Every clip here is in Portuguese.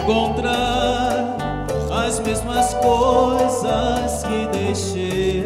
encontrar as mesmas coisas que deixei.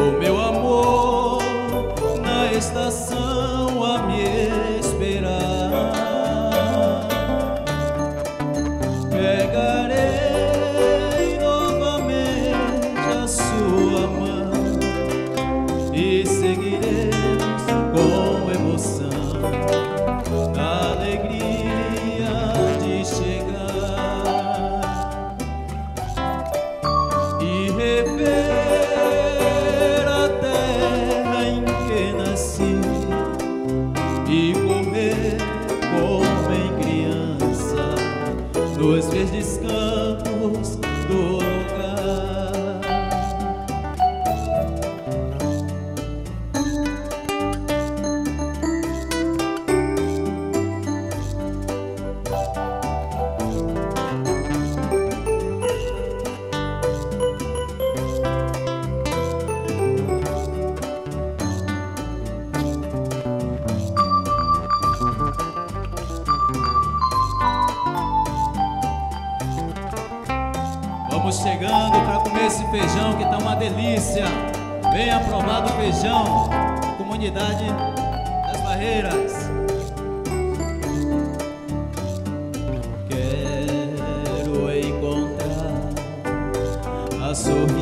o meu amor na estação. Duas vezes descanso. Venha, aprovado provar feijão, comunidade das barreiras. Quero encontrar a sorrir.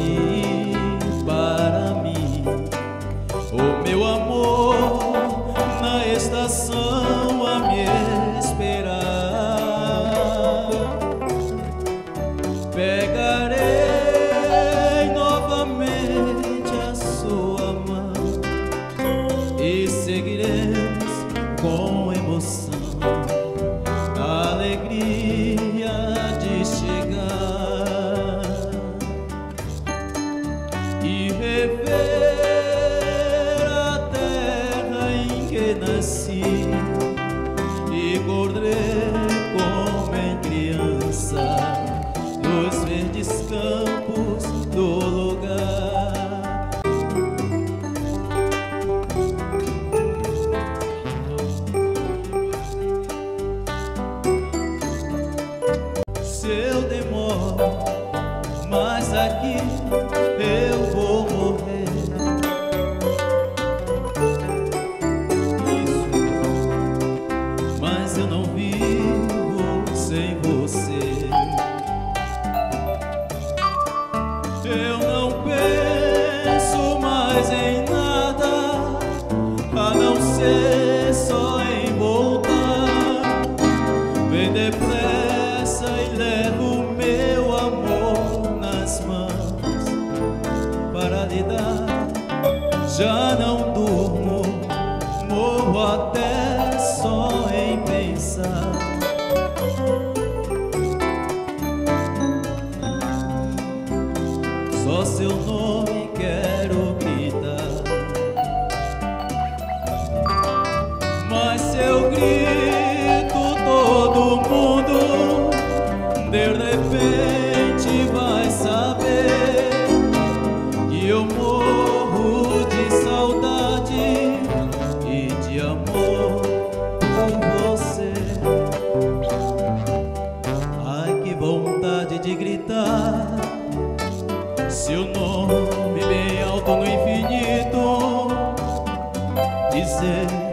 Só seu nome.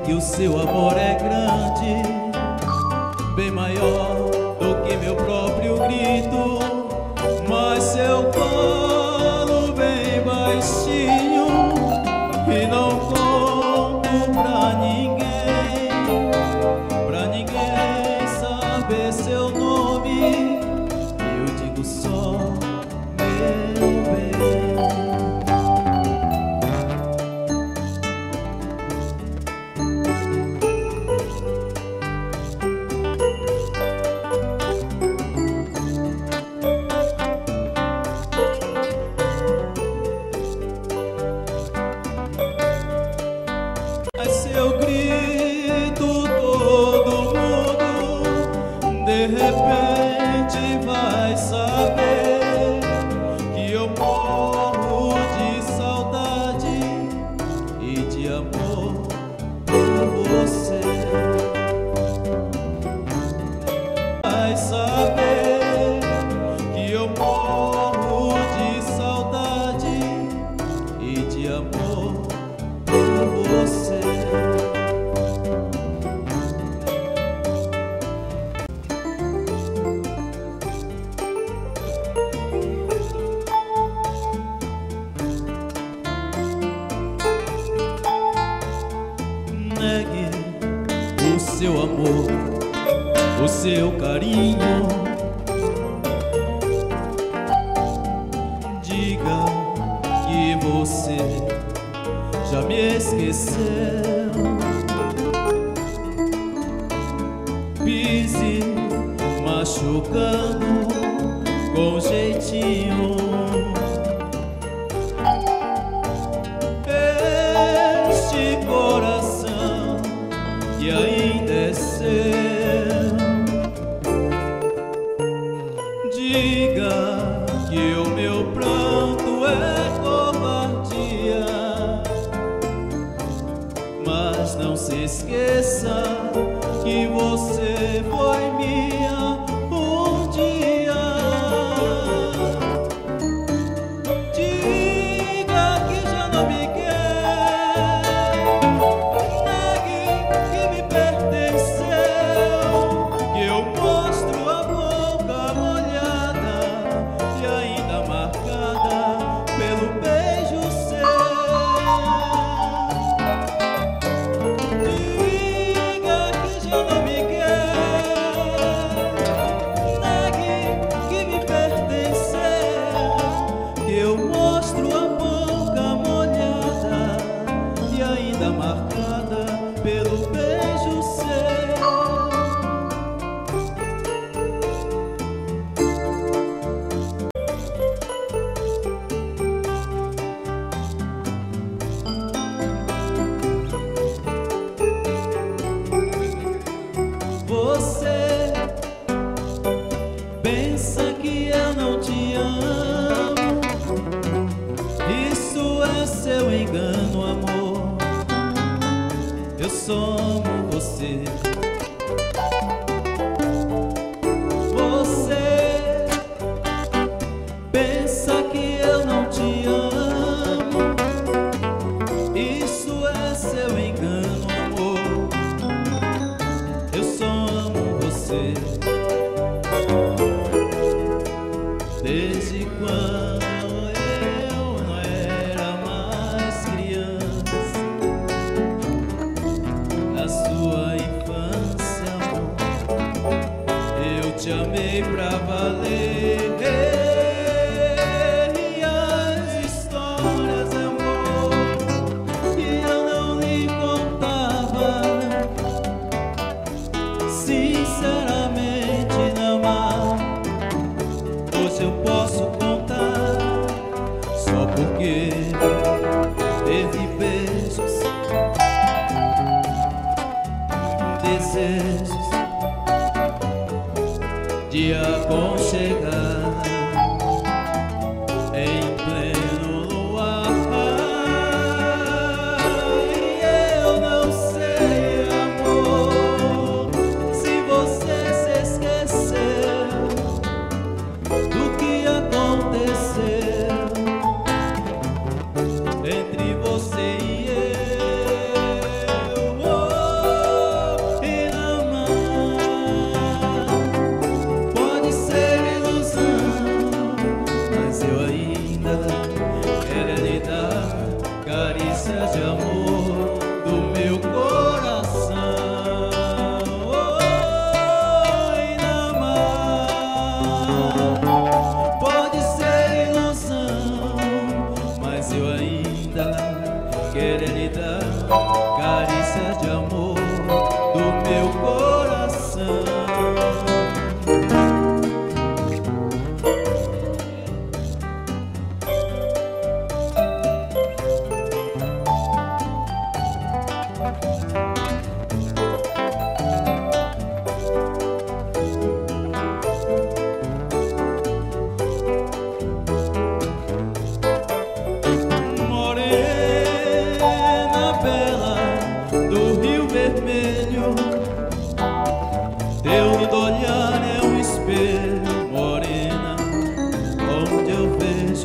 Que o seu amor é grande. machucando com jeitinho. sinceramente não há. Pois eu posso contar só porque teve beijos, desejos de aconselhar. amor do meu coração.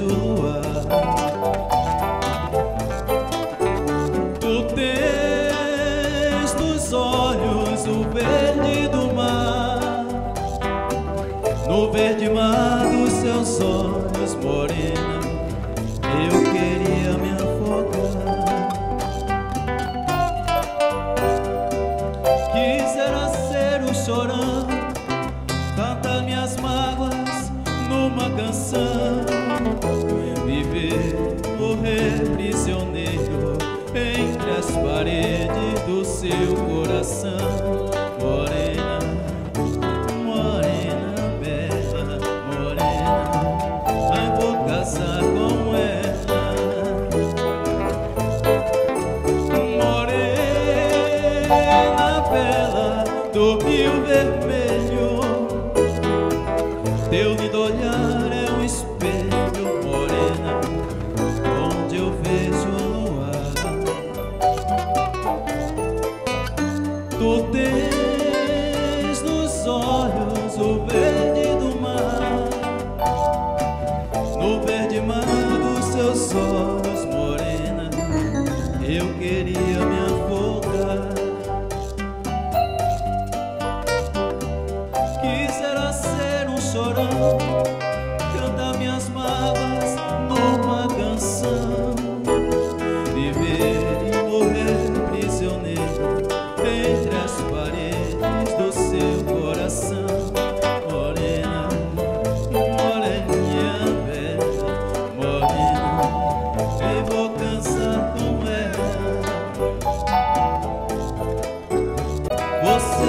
sua coração.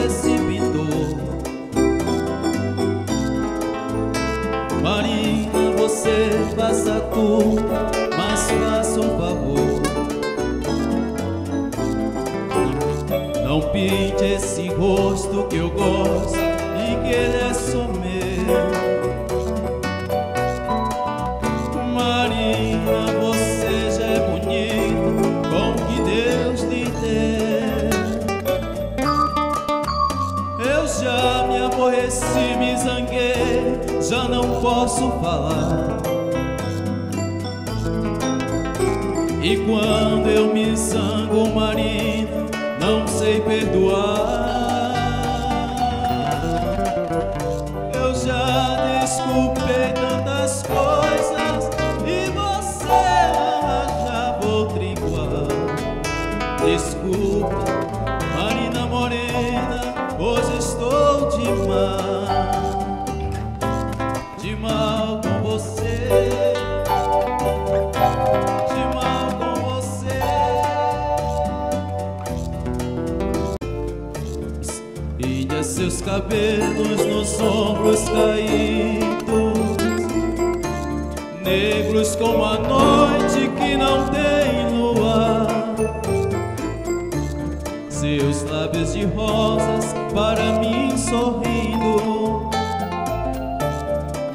exibidor. Marina, você faça tudo, mas faça um favor. Não pinte esse rosto que eu gosto e que ele é somente. não posso falar. E quando eu me sango, marido, não sei perdoar. Eu já desculpei. Seus cabelos nos ombros caídos. Negros como a noite que não tem luar. Seus lábios de rosas para mim sorrindo.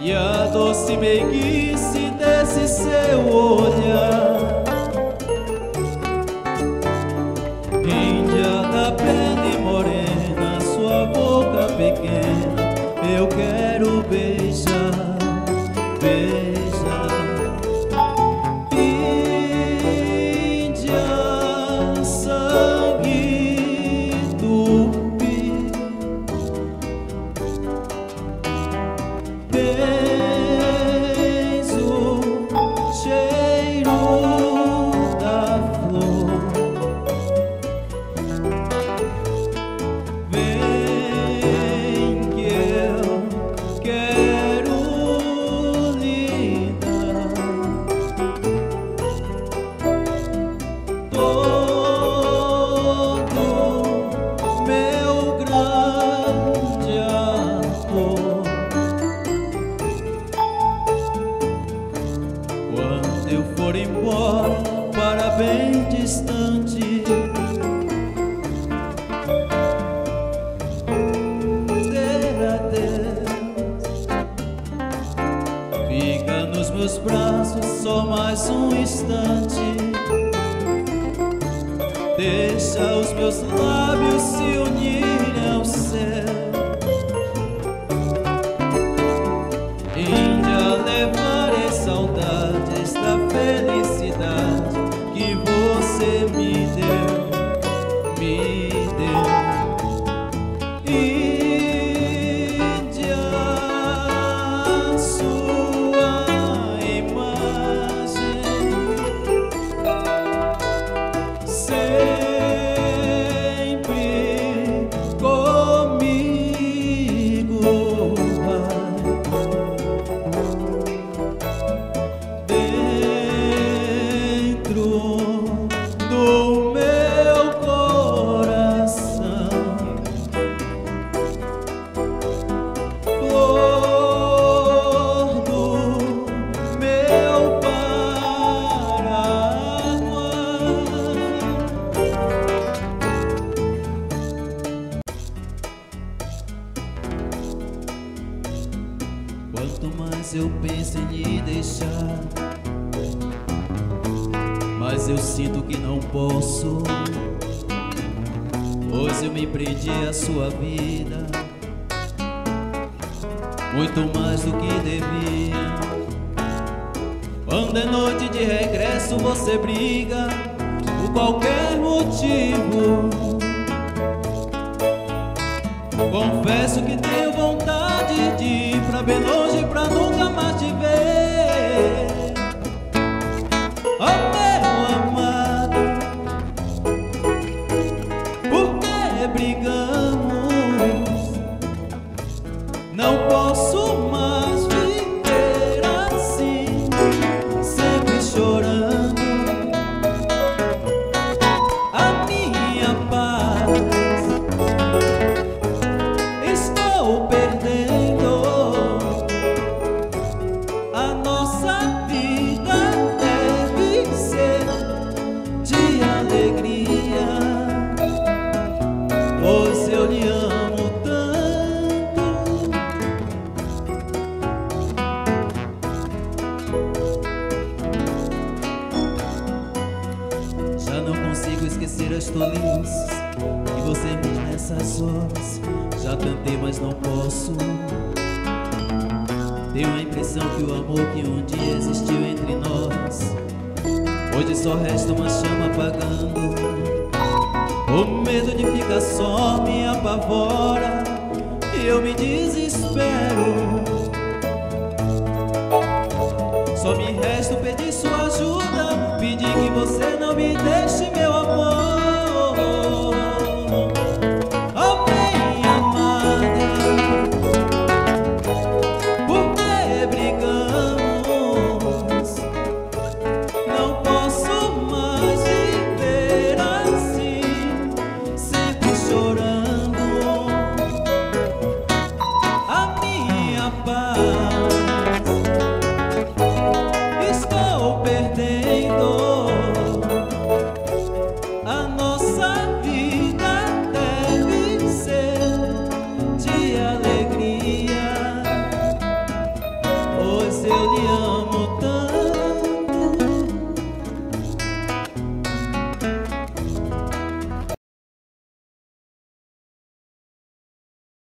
E a doce meiguice desse seu olhar. Jesus. Muito mais do que devia. Quando é noite de regresso, você briga por qualquer motivo. Confesso que tenho vontade de ir pra bem longe pra nunca mais te ver. Tenho a impressão que o amor que um dia existiu entre nós Hoje só resta uma chama apagando. O medo de ficar só me apavora E eu me desespero. Só me resta pedir sua ajuda Pedir que você não me deixe,